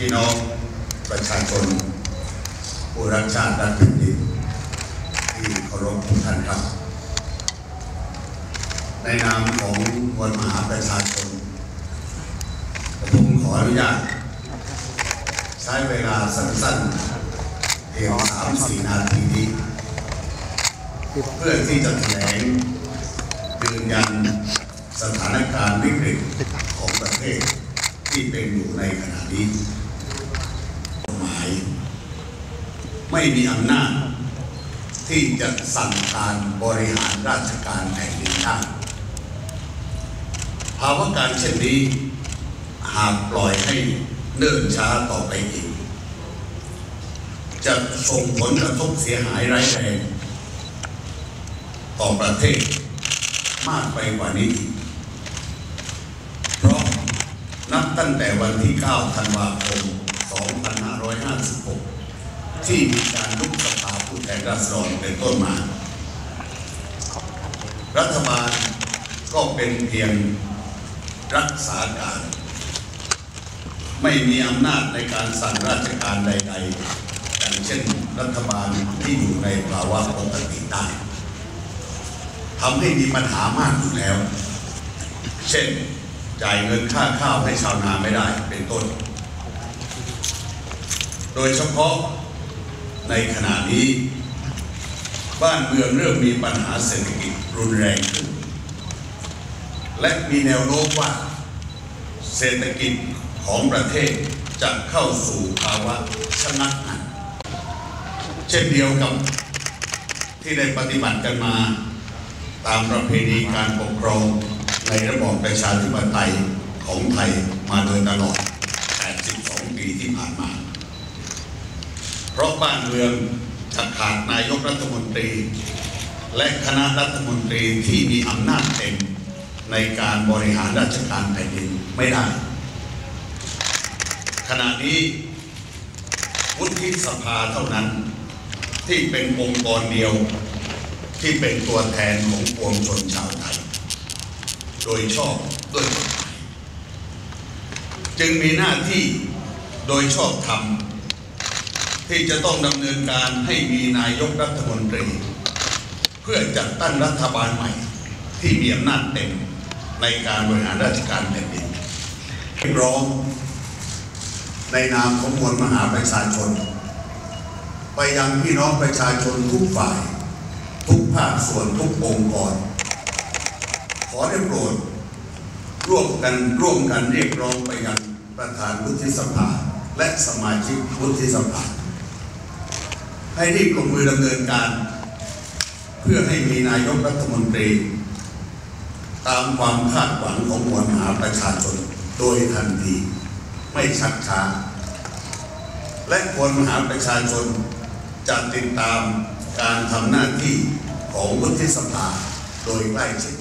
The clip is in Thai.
พี่น้องประชาชนผู้รักชาติรักแผ่นดินที่เคารพทุกท่านครับ ในนามของมวลมหาประชาชนผมขออนุญาตใช้เวลาสั้นๆเพียงสามสี่นาทีนี้ เพื่อที่จะแถลงยืนยันสถานการณ์วิกฤตของประเทศที่เป็นอยู่ในขณะนี้กฎหมาย ไม่มีอำนาจ ที่จะสั่งการบริหารราชการแผ่นดินได้ภาวะการเช่นนี้ หากปล่อยให้เนิ่นช้าต่อไปอีก จะส่งผลกระทบเสียหายร้ายแรงต่อประเทศมากไปกว่านี้ เพราะนับตั้งแต่วันที่ 9 ธันวาคม 2556 ที่มีการลุกสภาผู้แทนราษฎรเป็นต้นมา รัฐบาลก็เป็นเพียงรักษาการ ไม่มีอำนาจในการสั่งราชการใด ๆ อย่างเช่นรัฐบาลที่อยู่ในภาวะปกติได้ทำให้มีปัญหามากอยู่แล้ว เช่นจ่ายเงินค่าข้าวให้ชาวนาไม่ได้เป็นต้น โดยเฉพาะ ในขณะนี้ บ้านเมืองเริ่มมีปัญหาเศรษฐกิจรุนแรงขึ้น และมีแนวโน้มว่า เศรษฐกิจของประเทศจะเข้าสู่ภาวะชะงักงันเช่นเดียวกับที่ได้ปฏิบัติกันมาตามประเพณีการปกครองในระบอบประชาธิปไตยของไทยมาโดยตลอด 82 ปีที่ผ่านมา เพราะบ้านเมืองจะขาดนายกรัฐมนตรี และคณะรัฐมนตรีที่มีอำนาจเต็มในการบริหารราชการแผ่นดินไม่ได้ ขณะนี้วุฒิสภาเท่านั้นที่เป็นองค์กรเดียวที่เป็นตัวแทนของปวงชนชาวไทย โดยชอบด้วยกฎหมายจึงมีหน้าที่โดยชอบธรรม ที่จะต้องดำเนินการให้มีนายกรัฐมนตรี เพื่อจัดตั้งรัฐบาลใหม่ ที่มีอำนาจเต็มในการบริหารราชการแผ่นดินเรียกร้องในนามของมวลมหาประชาชน ไปยังพี่น้องประชาชนทุกฝ่าย ทุกภาคส่วนทุกองค์กร ขอได้โปรดร่วมกันร่วมกันเรียกร้องไปยังประธานวุฒิสภาและสมาชิกวุฒิสภา ให้รีบลงมือดำเนินการ เพื่อให้มีนายกรัฐมนตรี ตามความคาดหวังของมวลมหาประชาชนโดยทันที ไม่ชักช้า และมวลมหาประชาชนจะติดตามการทำหน้าที่ของวุฒิสภาโดยใกล้ชิด